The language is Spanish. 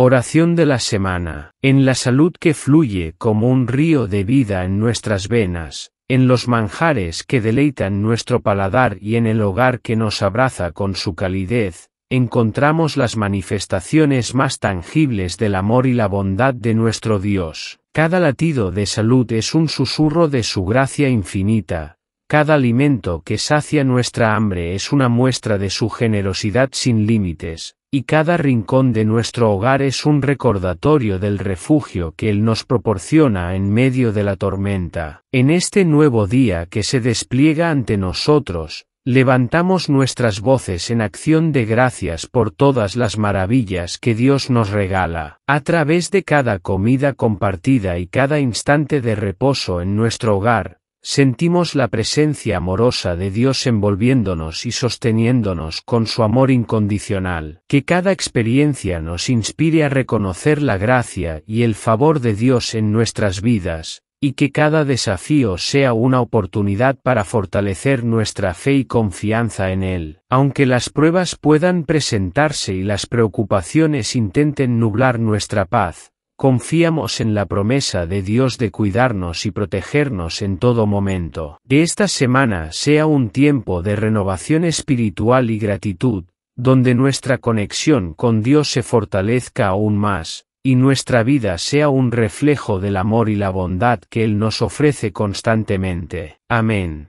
Oración de la semana. En la salud que fluye como un río de vida en nuestras venas, en los manjares que deleitan nuestro paladar y en el hogar que nos abraza con su calidez, encontramos las manifestaciones más tangibles del amor y la bondad de nuestro Dios. Cada latido de salud es un susurro de su gracia infinita, cada alimento que sacia nuestra hambre es una muestra de su generosidad sin límites, y cada rincón de nuestro hogar es un recordatorio del refugio que Él nos proporciona en medio de la tormenta. En este nuevo día que se despliega ante nosotros, levantamos nuestras voces en acción de gracias por todas las maravillas que Dios nos regala, a través de cada comida compartida y cada instante de reposo en nuestro hogar, Sentimos la presencia amorosa de Dios envolviéndonos y sosteniéndonos con su amor incondicional. Que cada experiencia nos inspire a reconocer la gracia y el favor de Dios en nuestras vidas, y que cada desafío sea una oportunidad para fortalecer nuestra fe y confianza en Él. Aunque las pruebas puedan presentarse y las preocupaciones intenten nublar nuestra paz, Confiamos en la promesa de Dios de cuidarnos y protegernos en todo momento. Que esta semana sea un tiempo de renovación espiritual y gratitud, donde nuestra conexión con Dios se fortalezca aún más, y nuestra vida sea un reflejo del amor y la bondad que Él nos ofrece constantemente. Amén.